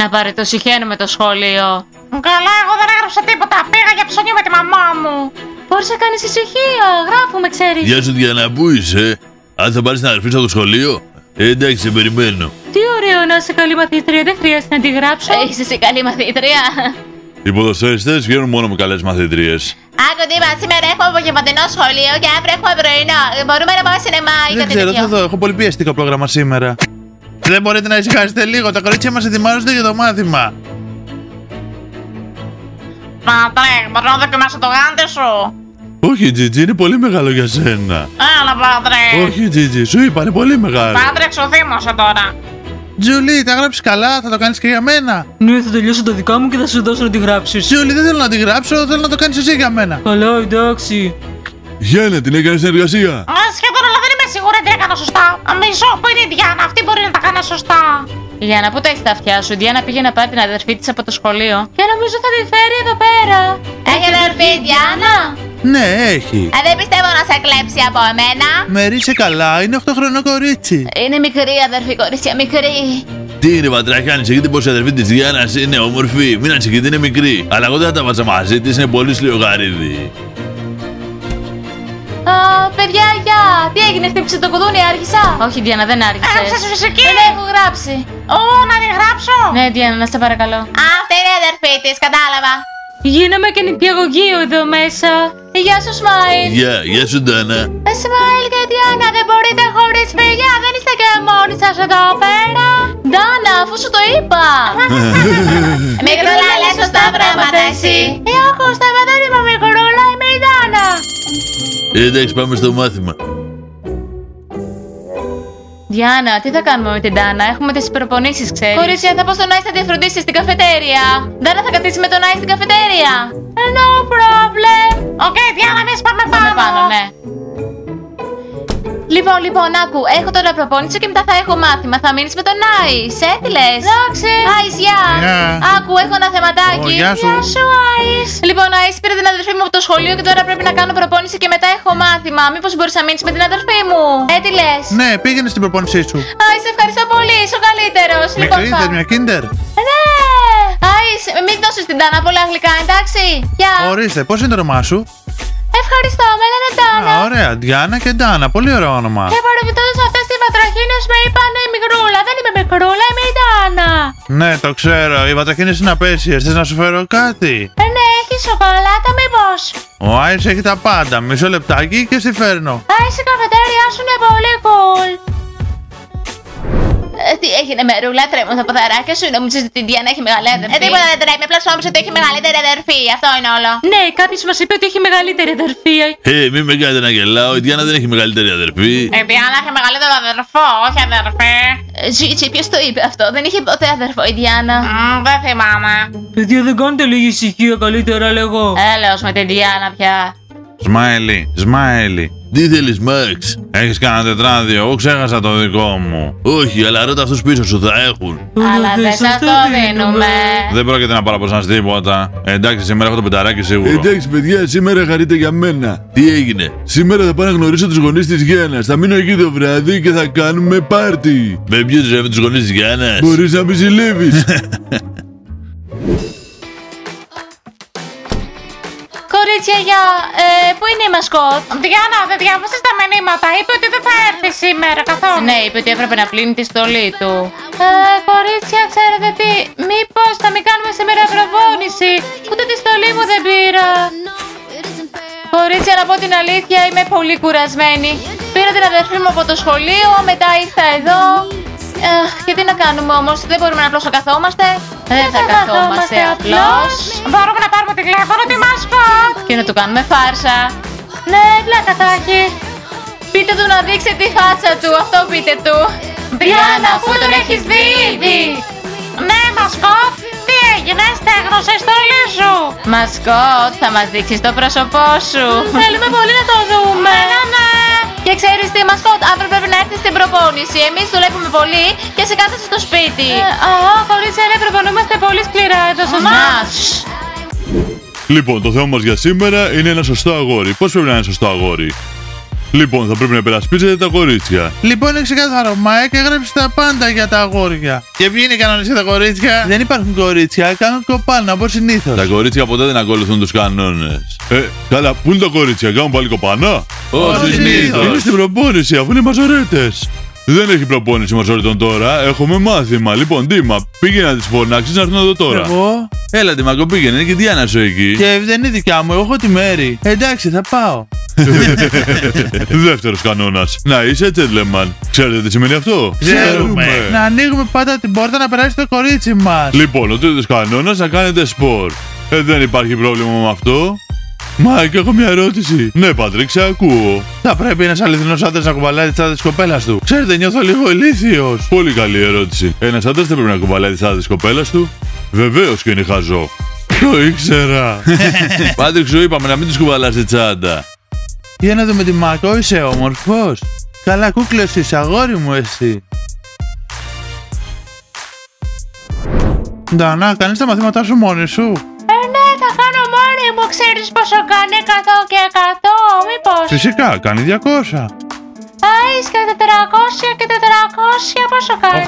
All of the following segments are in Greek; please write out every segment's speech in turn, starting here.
Να παρετοσυχαίνουμε το σχολείο. Καλά, εγώ δεν έγραψα τίποτα. Πήγα για ψώνιο με τη μαμά μου. Μπορείς να κάνεις ησυχία. Γράφουμε, ξέρεις. Γεια σου, Διana, πού είσαι. Αν θα πάρεις την αδερφή σου από το σχολείο; Ε, εντάξει, σε περιμένω. Τι ωραίο να είσαι καλή μαθήτρια, δεν χρειάζεται να τη γράψω. Ε, Είσαι εσύ καλή μαθήτρια. Οι ποδοσφαιριστές βγαίνουν μόνο με καλές μαθητρίε. Άκου Δήμα, σήμερα έχουμε απογευματινό σχολείο και αύριο έχουμε πρωινό. Μπορούμε να πάμε σινεμά ή Δεν κάτι ξέρω, θα τέτοιο. δω. Έχω πολύ πιεστικό πρόγραμμα σήμερα. Δεν μπορείτε να ησυχάσετε λίγο. Τα κορίτσια μας ετοιμάζονται για το μάθημα. Πατρέ, μπορώ να δοκιμάσω το γάντι σου. Όχι, Τζιτζι, είναι πολύ μεγάλο για σένα. Έλα, Πατρέ. Όχι, Τζιτζι, σου είπα, είναι πολύ μεγάλο. Πατρέ, εξοδήμωσε τώρα. Τζούλη, τα γράψεις καλά, θα το κάνεις και για μένα; Ναι, θα τελειώσω τα δικά μου και θα σου δώσω να τη γράψεις. Τζούλη, δεν θέλω να τη γράψω, θέλω να το κάνεις εσύ για μένα. Καλά, εντάξει. Γιάννα, την έκανες στην εργασία. Α, σχεδόν, αλλά δεν είμαι σίγουρη αν την έκανα σωστά. Μισό, πού είναι η Διάννα, αυτή μπορεί να τα κάνει σωστά. Για να πού τα έχεις τα αυτιά σου, η Διάννα πήγε να πάρει την αδερφή της από το σχολείο. Και νομίζω θα τη φέρει εδώ πέρα. Έχει αδερφή η Διάννα; Ναι, έχει. Ε, δεν πιστεύω να σε κλέψει από εμένα. Με ρίσε καλά, είναι 8 χρονό κορίτσι. Είναι μικρή αδερφή κορίτσια, μικρή. Τι είναι, πατράχια, ανησυχείτε πως η αδερφή της Διάννας είναι όμορφη. Μην ανησυχείτε, είναι μικρή. Αλλά εγώ δεν θα τα βάζα μαζί της, είναι πολύ σλιογαρίδι. Α, παιδιά, γεια! Τι έγινε, χτύπησε το κουδούνι, άρχισα; Όχι, Διάννα, δεν άρχισε. Έγραψες φυσική. Δεν έχω γράψει. Ω, να τη γράψω. Ναι, Διάννα, να σε παρακαλώ. Α, αυτή είναι η αδερφή της, κατάλαβα. Γίνομαι και νηπιαγωγείο εδώ μέσα. Γεια σου, Σμάιλ. Γεια, γεια σου, Ντάνα. Ε, Σμάιλ και Διάννα, δεν μπορείτε χωρίς παιδιά. Δεν είστε και μόνοι σας εδώ πέρα. Ντάνα, αφού σου το είπα. Μικρούλα, λες σωστά πράγματα εσύ. Ε, ακούστε με, δεν είμαι μικρούλα, είμαι η Ντάνα. Ε, εντάξει, πάμε στο μάθημα. Ντιάνα, τι θα κάνουμε με την Ντάνα, έχουμε τις προπονήσεις, ξέρεις. Κορίτσια, θα πω στον Άις να τη φροντίσει στην καφετέρια. Ντάνα θα καθίσει με τον Άις στην καφετέρια. No problem. Οκ, Ντιάνα, εμείς πάμε Πάμε πάνω. πάνω, ναι. Λοιπόν, λοιπόν, άκου, έχω τώρα προπόνηση και μετά θα έχω μάθημα. Θα μείνεις με τον Άις. Έτυλε. Εντάξει. Άις, γεια. Γεια. Άκου, έχω ένα θεματάκι. Ω, γεια σου. Άις. Λοιπόν, Άις, πήρε την αδερφή μου από το σχολείο και τώρα πρέπει να κάνω προπόνηση και μετά έχω μάθημα. Μήπως μπορείς να μείνεις με την αδερφή μου; Έτυλε. Ναι, πήγαινε στην προπόνησή σου. Άις, σε ευχαριστώ πολύ. Είσαι ο καλύτερος. Λοιπόν, Μικρή, θα- θες μια kinder; Ναι. Άις, μην δώσεις την Τάνα πολλά γλυκά, εντάξει. Γεια. Ορίστε, πώς είναι το όνομά σου; Ευχαριστώ, με λένε Τάνα. Α, ωραία, Διάννα και Ντάνα, πολύ ωραίο όνομα. Και παρεμπιπτόντως αυτές οι βατραχίνες με είπαν μικρούλα. Δεν είμαι μικρούλα, είμαι η Ντάνα. Ναι, το ξέρω, οι βατραχίνες είναι απέσιες. Θες να σου φέρω κάτι; Ε, ναι, έχει σοκολάτα, μήπως. Ο Άις έχει τα πάντα. Μισό λεπτάκι και σε φέρνω. Α, η καφετέρια σου είναι πολύ cool. Ε, τι έγινε, Μερούλα, τρέμουν τα ποδαράκια σου. Νομίζω ότι η Διάννα έχει μεγάλη αδερφή. Ε, τίποτα δεν τρέμει, απλά σου νόμιζα ότι έχει μεγαλύτερη αδερφή. Αυτό είναι όλο. Ναι, κάποιος μας είπε ότι έχει μεγαλύτερη αδερφή. Ε, μην με κάνετε να γελάω. Η Διάννα δεν έχει μεγαλύτερη αδερφή. Η Διάννα έχει μεγαλύτερο αδερφό, όχι αδερφή. Ε, Ζήτσι, ποιος το είπε αυτό, δεν είχε ποτέ αδερφό η Διάννα. Μμ, δεν θυμάμαι. Παιδιά, δεν κάνετε λίγη ησυχία καλύτερα, λέγω. Έλεος με την Διάννα πια. Σμάιλι, Σμάιλι. Τι θέλεις, Μαξ. Έχεις κανένα τετράδιο, εγώ ξέχασα το δικό μου. Όχι, αλλά ρώτα αυτούς πίσω σου, θα έχουν. Αλλά δεν σας το δίνουμε. Δεν πρόκειται να πάρω από σας τίποτα. Εντάξει, σήμερα έχω το πενταράκι σίγουρο. Εντάξει, παιδιά, σήμερα χαρείτε για μένα. Τι έγινε; Σήμερα θα πάω να γνωρίσω τους γονείς της Γιάννας. Θα μείνω εκεί το βράδυ και θα κάνουμε πάρτι. Με ποιους ρε, με τους γονείς της Γιάννας; Μπορείς να με ζηλεύεις. Κορίτσια, για. Ε, πού είναι η μασκότ; Διάννα, δεν διάβασες τα μηνύματα. Είπε ότι δεν θα έρθει σήμερα καθόλου. Ναι, είπε ότι έπρεπε να πλύνει τη στολή του. Ε, κορίτσια, ξέρετε τι. Μήπως θα μην κάνουμε σήμερα προπόνηση. Ούτε τη στολή μου δεν πήρα. Κορίτσια, να πω την αλήθεια, είμαι πολύ κουρασμένη. Πήρα την αδερφή μου από το σχολείο, μετά ήρθα εδώ. Αχ, και τι να κάνουμε όμως, δεν μπορούμε να απλώς να καθόμαστε. Δεν θα καθόμαστε απλώς. Μπορούμε να πάρουμε τηλέφωνο τη μασκότ. Και να του κάνουμε φάρσα. Ναι, πλάκα θα έχει. Πείτε του να δείξει τη φάτσα του, αυτό πείτε του. Διάννα, αφού τον έχεις δει ήδη; Ναι, μασκότ. Τι έγινε, στέγνωσες η στολή σου. Μασκότ, θα μας δείξεις το πρόσωπό σου. Θέλουμε πολύ να το δούμε. Ναι, ναι. Και ξέρεις τι, Μασκότ, αύριο πρέπει να έρθεις στην προπόνηση. Εμείς δουλεύουμε πολύ και σε κάθεσαι στο σπίτι. Α, κορίτσια, ναι, προπονούμαστε πολύ σκληρά εδώ στο λοιπόν, το θέμα μας για σήμερα είναι ένα σωστό αγόρι. Πώς πρέπει να είναι ένα σωστό αγόρι; Λοιπόν, θα πρέπει να υπερασπίσετε τα κορίτσια. Λοιπόν, είναι ξεκάθαρο. Μάικ έγραψε τα πάντα για τα αγόρια. Και ποιοι είναι οι κανόνες για τα κορίτσια; Δεν υπάρχουν κορίτσια, κάνουν κοπάνα όπως συνήθως. Τα κορίτσια ποτέ δεν ακολουθούν τους κανόνες. Ε, καλά, πού είναι τα κορίτσια, κάνουν πάλι κοπάνα; Ως συνήθως. Είναι στην προπόνηση, αφού είναι μαζορέτες. Δεν έχει προπόνηση μαζορετών τώρα, έχουμε μάθημα. Λοιπόν, Ντίμα, πήγαινε να τις φωνάξεις να έρθουν εδώ τώρα. Εγώ. Έλα, Ντίμακο, πήγαινε, είναι και η Ντιάνα σου εκεί. Και δεν είναι δικιά μου, εγώ έχω τη Μαίρη. Εντάξει, θα πάω. Δεύτερος κανόνας. Να είσαι gentleman. Ξέρετε τι σημαίνει αυτό; Να ανοίγουμε πάντα την πόρτα να περάσει το κορίτσι μας. Λοιπόν, ο τρίτος κανόνας να κάνετε σπορ. Ε, δεν υπάρχει πρόβλημα με αυτό. Μάικ, έχω μια ερώτηση. Ναι, Πατρίκ, σε ακούω. Θα πρέπει ένας αληθινός άντρας να κουβαλάει τις τσάντες της κοπέλας του. Ξέρετε, νιώθω λίγο ηλίθιος. Πολύ καλή ερώτηση. Ένας άντρας δεν πρέπει να κουβαλάει τις τσάντες της κοπέλας του. Βεβαίως και είναι χαζό. Το ήξερα. Πάτρικ, σου είπαμε να μην τους κουβαλάς τη τσάντα. Για να δούμε τη Μάκο, είσαι όμορφος. Καλά, κούκλο είσαι, αγόρι μου εσύ. Ντανά, κάνεις τα μαθήματά σου μόνη σου. Ξέρεις πόσο κάνει 100 και 100, μήπως; Φυσικά, κάνει 200. Άις και 400 και 400 πόσο κάνει.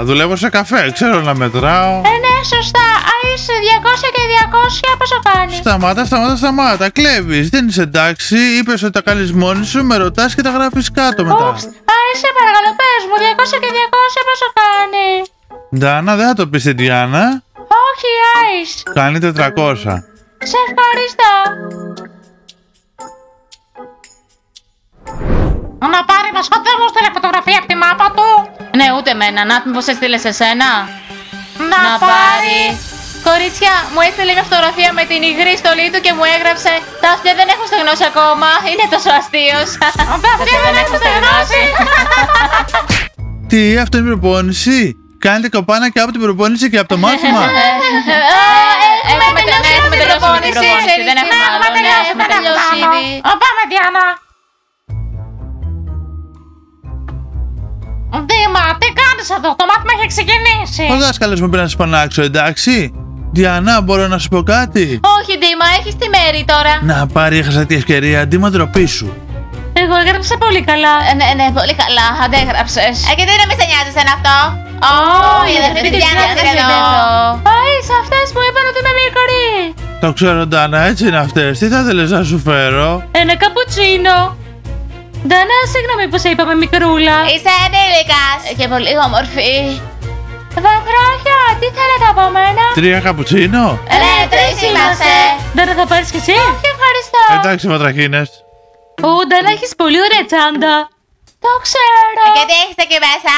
800. Δουλεύω σε καφέ, ξέρω να μετράω. Ε, ναι, σωστά. Άις 200 και 200 πόσο κάνεις; Σταμάτα, σταμάτα, σταμάτα. Κλέβεις. Δεν είσαι εντάξει. Είπες ότι τα κάνει μόνη σου, με ρωτάς και τα γράφεις κάτω μετά. Ούψ, άις σε παρακαλώ πες μου 200 και 200 πόσο κάνει; Ντάνα, δεν θα το πεις στην Διάννα. Όχι, άις. Κάνει 400. Σε ευχαριστώ. Να πάρει μασκότ δεν μου στείλε φωτογραφία από τη μάπα του. Ναι, ούτε εμένα. Να μήπως έστειλες σε σένα; Να, Να πάρει. Κορίτσια, μου έστειλε μια φωτογραφία με την υγρή στολή του και μου έγραψε Τα αυτιά δεν έχω στεγνώσει ακόμα. Είναι τόσο αστείος. Τα αυτιά δεν έχω στεγνώσει. Τι, αυτό είναι προπόνηση; Κάνετε κοπάνα και από την προπόνηση και από το μάθημα; προπόνηση, προπόνηση. Δεν Ναι, έχουμε έχουμε άλλο. Ναι, τελειώσει, έχουμε δεν τελειώσει έχουμε ήδη. άλλο. Α, Πάμε, Διάννα. Δήμα, τι κάνεις εδώ, το μάθημα έχει ξεκινήσει. Ο δάσκαλο μου πρέπει να σα φωνάξω, εντάξει; Διανά, μπορώ να σου πω κάτι; Όχι, Ντίμα, έχεις τη μέρη τώρα. Να πάρει, έχασα τη ευκαιρία, αντί μα ντροπή σου. Εγώ έγραψα πολύ καλά. Ε, Ναι, ναι, πολύ καλά. Αντέγραψες. Ε, και τι να μην σε νοιάζεις εσένα αυτό; Ω, η αδερφή της Διάννας είναι εδώ. Άι, σε αυτές που είπαν ότι είμαι μικρή. Το ξέρω, Ντάνα, έτσι είναι αυτές. Τι θα ήθελε να σου φέρω; Ένα καπουτσίνο. Ντάνα, συγγνώμη που σε είπαμε μικρούλα. Είσαι ενήλικας. Ε, Και πολύ όμορφη. Βατράχια, τι θέλετε από μένα; Τρία καπουτσίνο; Ναι, τρεις είμαστε. Ντάνα, θα πάρεις κι εσύ; Και ευχαριστώ. Εντάξει, βατραχίνε. Ω, Ντάνα, έχεις πολύ ωραία τσάντα. Το ξέρω. Και τι έχεις εκεί μέσα;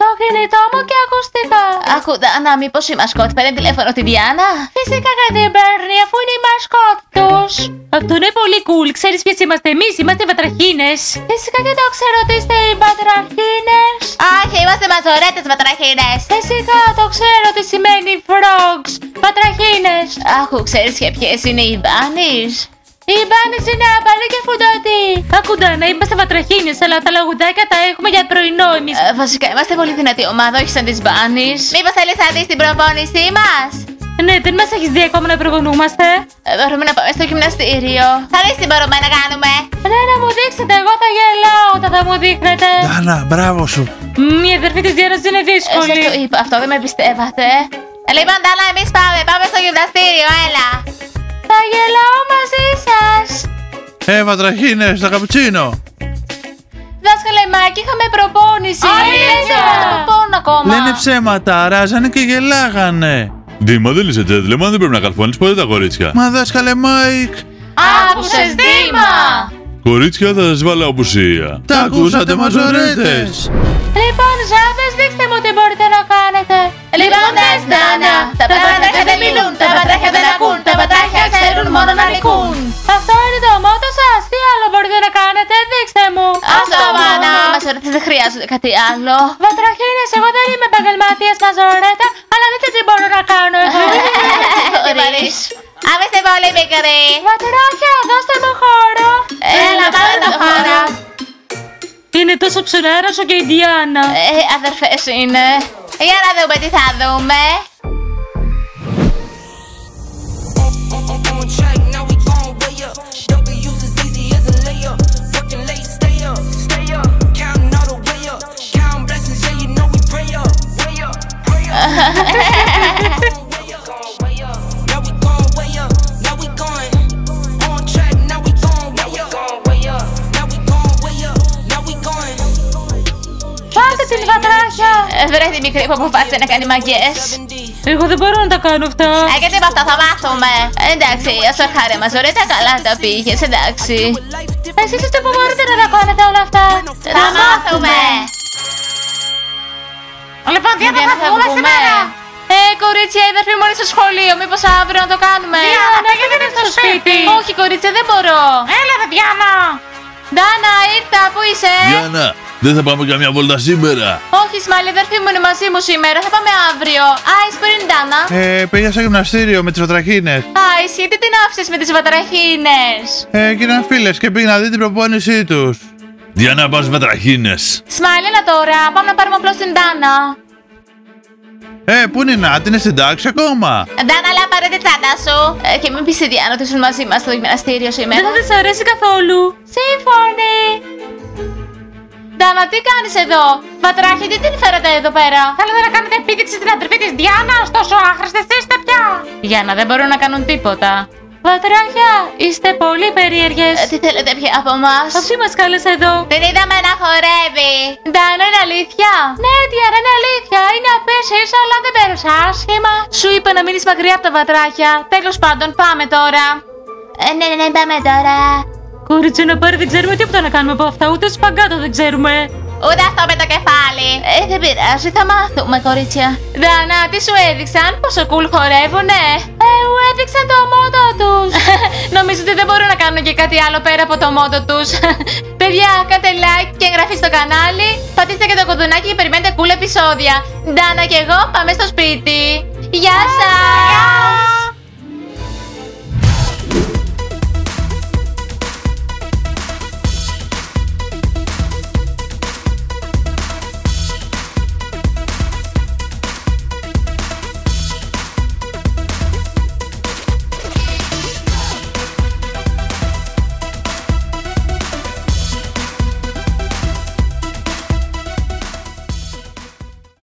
Το κινητό μου και ακουστικά. Άκου, Δάνα, μήπως η μασκότ παίρνει τηλέφωνο τη Διάννα. Φυσικά και την παίρνει αφού είναι η μασκότ τους. Αυτό είναι πολύ cool. Ξέρεις ποιες είμαστε εμείς, είμαστε βατραχίνες. Φυσικά και το ξέρω ότι είστε οι βατραχίνες. Όχι, είμαστε μαζορέτες βατραχίνες. Φυσικά το ξέρω τι σημαίνει frogs. Βατραχίνες. Άκου, ξέρεις και ποιες είναι οι μπάνι. Οι μπάνες είναι απαλή και φουντωτή. Ακούντα, να είμαστε βατραχίνες, αλλά τα λαγουδάκια τα έχουμε για πρωινό εμείς. Ε, βασικά είμαστε πολύ δυνατή ομάδα, όχι σαν τις μπάνι. Μήπως θέλεις να δεις την προπόνησή μας; Ναι, δεν μας έχεις δει ακόμα να προπονούμαστε. Ε, μπορούμε να πάμε στο γυμναστήριο. Θα δεις τι μπορούμε να κάνουμε. Ναι, να μου δείξετε, εγώ θα γελάω όταν θα μου δείχνετε. Ντάνα, μπράβο σου. Μ, η αδερφή της Διάννας είναι Ε, σας δύσκολη. το είπα, αυτό δεν με πιστεύατε. Ε, Λοιπόν, Ντάνα, εμείς πάμε. Πάμε στο γυμναστήριο, έλα. Θα γελάω μαζί σας. Ε, βατραχίνε, τα καπουτσίνο. Δάσκαλε Μάικ, είχαμε προπόνηση. Αλήθεια. Δεν προπώνω ακόμα. Λένε ψέματα, αράζανε και γελάγανε. Ντίμα, δεν είσαι gentleman, δεν πρέπει να καρφώνεις ποτέ τα κορίτσια. Μα δάσκαλε Μάικ, Άκουσες Ντίμα. Κορίτσια θα σας βάλω απουσία. τα ακούσατε μαζορέτες. Λοιπόν, ζάδες, δείξτε μου τι μπορείτε να κάνετε. Λοιπόν, δες, Ντάνα. Τα βατράχια δεν μιλούν, τα βατράχια δεν ακούν, τα βατράχια ξέρουν μόνο να νικούν. Αυτό είναι το μότο σας. Τι άλλο μπορείτε να κάνετε, δείξτε μου. Αυτό, μάνα. Μας ρωτήσεις, δεν χρειάζονται κάτι άλλο. Βατραχίνες, εγώ δεν είμαι επαγγελματίας μαζορέτα, αλλά δείτε τι μπορώ να κάνω εγώ. Τι μπορείς. Α, είστε πολύ μικροί. Βατράχια, δώστε μου χώρο. Έλα, πάρε το χώρο είναι τόσο ψωρά όσο και η Διάννα. Ε, αδερφέ είναι. Για να δούμε τι θα δούμε. Βρε τη μικρή που αποφάσισε να κάνει μαγκές. 7D. Εγώ δεν μπορώ να τα κάνω αυτά. Ε, γιατί με αυτά θα μάθουμε. Εντάξει, όσο χάρη μας, ωραία τα καλά τα πήγες, εντάξει. Life different. Εσείς είστε που μπορείτε να τα κάνετε όλα αυτά. Θα μάθουμε. Λοιπόν, Διάννα, Διάννα, θα βγούμε σήμερα; Ε, κορίτσια, η αδερφή μου είναι στο σχολείο. Μήπως αύριο να το κάνουμε; Διάννα, γιατί δεν είσαι στο σπίτι; Όχι, κορίτσια, δεν μπορώ. Έλα, ρε, Διάννα. Ντάνα, ήρθα, πού είσαι; Γιάννα, δεν θα πάμε καμιά βόλτα σήμερα. Όχι, Σμάλι, η αδερφή μου είναι μαζί μου σήμερα. Θα πάμε αύριο. Άις, πού είναι η Ντάνα. Ε, πήγα στο γυμναστήριο με τις βατραχίνε. Άις, γιατί την άφησες με τις βατραχίνες. Ε, γίναν φίλες και πήγα να δει την προπόνησή τους. Διάννα, πας βατραχίνες. Σμάλι, έλα τώρα. Πάμε να πάρουμε απλώς την Ντάνα. Ε, πού είναι η Νάτι, είναι στην τάξη ακόμα; Ντάνα, αλλά πάρε τη τσάντα σου. Ε, και μην πεις στη Διάννα ότι ήσουν μαζί μας στο γυμναστήριο Δεν σήμερα. θα της αρέσει καθόλου. Σύμφωνοι. Ντάνα, τι κάνεις εδώ; Βατράχη, τι την φέρατε εδώ πέρα; Θέλετε να κάνετε επίδειξη στην αδερφή της Διάννας, τόσο άχρηστες είστε πια. Γιάννα, δεν μπορούν να κάνουν τίποτα. Βατράχια, είστε πολύ περίεργες. Ε, τι θέλετε πια από εμάς. Αυτή μας κάλεσε εδώ. Την είδαμε να χορεύει. Ντάνα, είναι αλήθεια; Ναι, Διάννα, είναι αλήθεια. Είναι απέσης, αλλά δεν πέρασε άσχημα. Σου είπα να μείνεις μακριά από τα βατράχια. Τέλος πάντων, πάμε τώρα. Ε, ναι, ναι, ναι, πάμε τώρα. Κορίτσι, πάρει, δεν ξέρουμε τίποτα να κάνουμε από αυτά. Ούτε σπαγκάτο δεν ξέρουμε. Ούτε αυτό με το κεφάλι. Ε, δεν πειράζει, θα μάθουμε, κορίτσια. Ντάνα, τι σου έδειξαν, πόσο cool χορεύουνε; Ε, μου έδειξαν το μότο τους. Νομίζω ότι δεν μπορούν να κάνουν και κάτι άλλο πέρα από το μότο τους. Παιδιά, κάντε like και εγγραφή στο κανάλι. Πατήστε και το κουδουνάκι και περιμένετε cool επεισόδια. Ντάνα και εγώ πάμε στο σπίτι. Γεια σας!